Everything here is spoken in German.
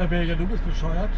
Herr Berger, du bist bescheuert.